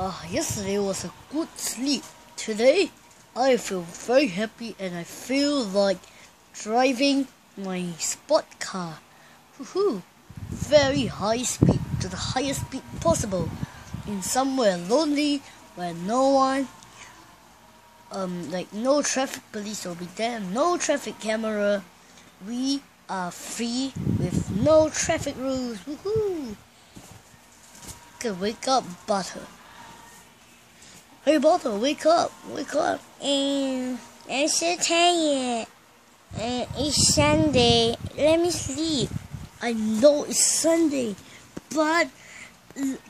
Uh, yesterday was a good sleep. Today, I feel very happy and I feel like driving my sport car. Woohoo! Very high speed to the highest speed possible in somewhere lonely where no one, um, like no traffic police will be there, no traffic camera. We are free with no traffic rules. Woohoo! Good wake up, butter. Hey, Butter, wake up, wake up. Um, I'm so tired. Uh, it's Sunday. Let me sleep. I know it's Sunday, but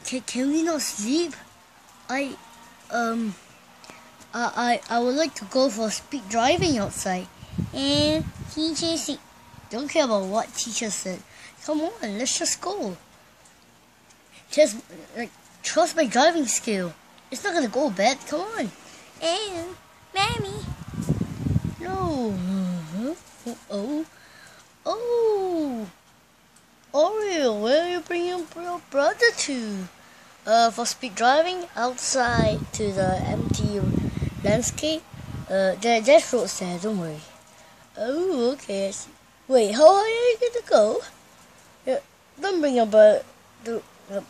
can, can we not sleep? I, um, I, I, I would like to go for speed driving outside. And teacher said, Don't care about what teacher said. Come on, let's just go. Just, like, trust my driving skill. It's not gonna go bad. Come on. Oh, mommy. No. Uh-huh. Oh. Oh. Oreo, where are you bringing your brother to? Uh, for speed driving outside to the empty landscape. Uh, there, there's roads there. Don't worry. Oh, okay. Wait, how high are you gonna go? Yeah, don't bring your brother. Uh,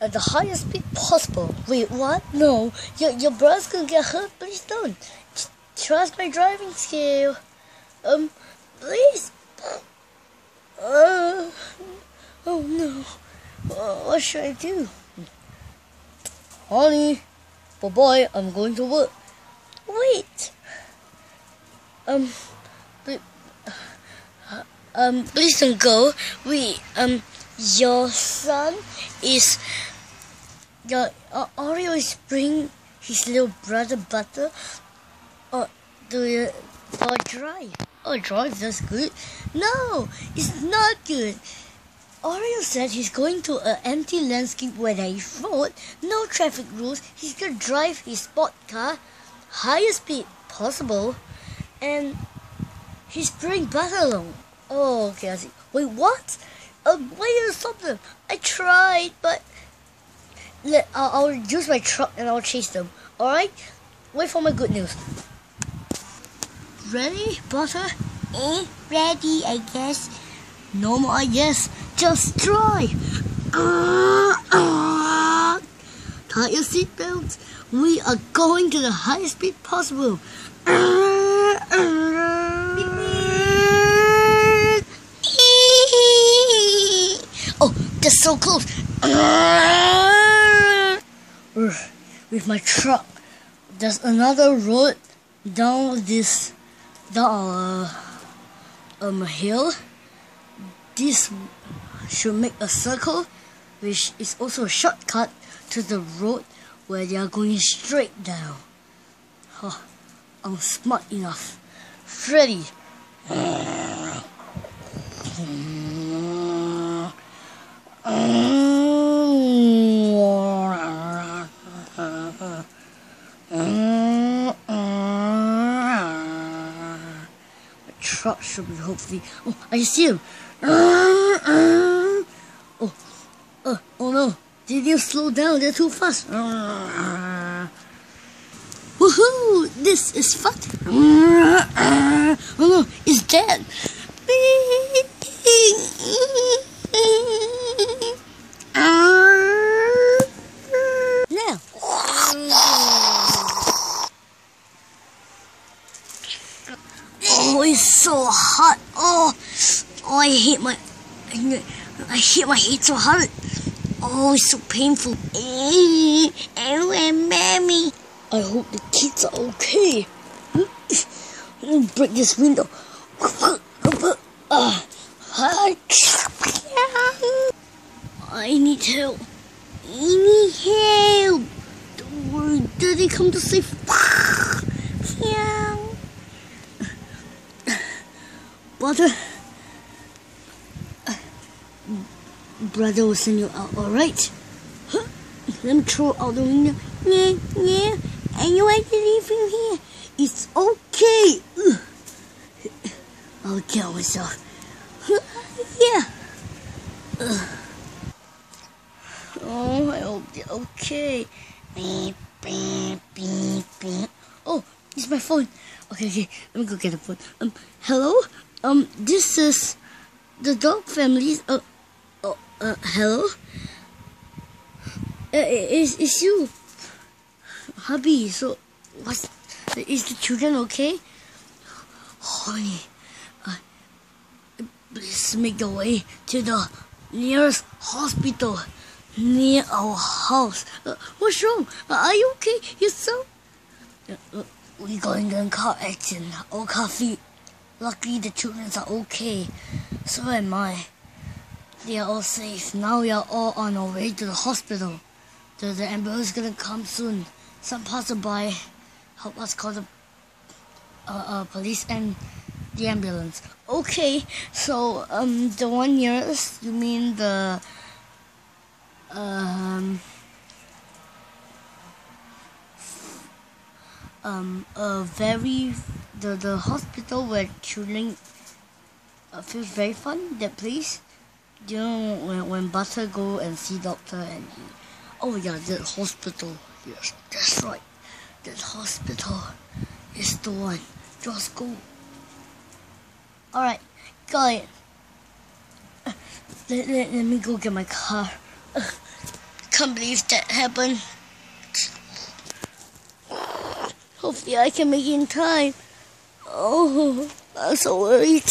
at the highest speed possible. Wait, what? No, your, your brother's gonna get hurt. Please don't. Trust my driving skill. Um, please. Uh, oh no. Uh, what should I do? Honey, but boy, I'm going to work. Wait. Um, but, uh, um, please don't go. Wait, um, your son is your uh, Oreo is bring his little brother Butter uh, to uh, drive. Oh, drive, that's good. No, it's not good. Oreo said he's going to an empty landscape where there is road, no traffic rules. He's gonna drive his sport car, highest speed possible, and he's bringing Butter along. Oh, okay, I see. Wait, what? Why you stop them? I tried, but let I'll, I'll use my truck and I'll chase them. All right? Wait for my good news. Ready, Butter? Eh, ready, I guess. No more yes. Just try. Uh, uh. Tie your seatbelts. We are going to the highest speed possible. So close. With my truck. There's another road down this down uh, um hill. This should make a circle, which is also a shortcut to the road where they are going straight down. Oh, I'm smart enough. Freddy. truck should be hopefully. Oh, I see him. Oh, oh, oh, oh no! Did you slow down? They're too fast. Woohoo! This is fun. Oh no! It's dead. Now. Oh, it's so hot. Oh, oh, I hit my, I hit my head so hard. Oh, it's so painful. Oh, and mommy. I hope the kids are okay. Let me break this window. I need help. I need help. Worry, Daddy come to save. Yeah. Brother, brother will send you out, alright? Huh? Let me throw out the window. Yeah, yeah. I you I can leave you here. It's okay. Ugh. I'll kill myself. Yeah. Ugh. Oh, I hope they're Okay. Beep, beep, beep, beep. Oh, it's my phone. Okay, okay. Let me go get the phone. Um, hello? Um, this is the dog family. Uh, oh, uh, hello? Uh, is is you, hubby? So, what's is the children okay? Honey, uh, please make the way to the nearest hospital near our house. Uh, what's wrong? Uh, are you okay yourself? Uh, uh, we got in car accident. All car. Luckily, the children are okay. So am I. They are all safe. Now we are all on our way to the hospital. The, the ambulance is gonna come soon. Some passerby help us call the uh, uh, police and the ambulance. Okay, so um, the one nearest, you mean the um um a very the the hospital where children uh, feels very fun. That place, you know when when Butter go and see doctor and he, oh yeah, that hospital. Yes, that's right. That hospital is the one. Just go. Alright, got it. Let, let, let me go get my car. Can't believe that happened. Hopefully I can make it in time. Oh, I'm so worried.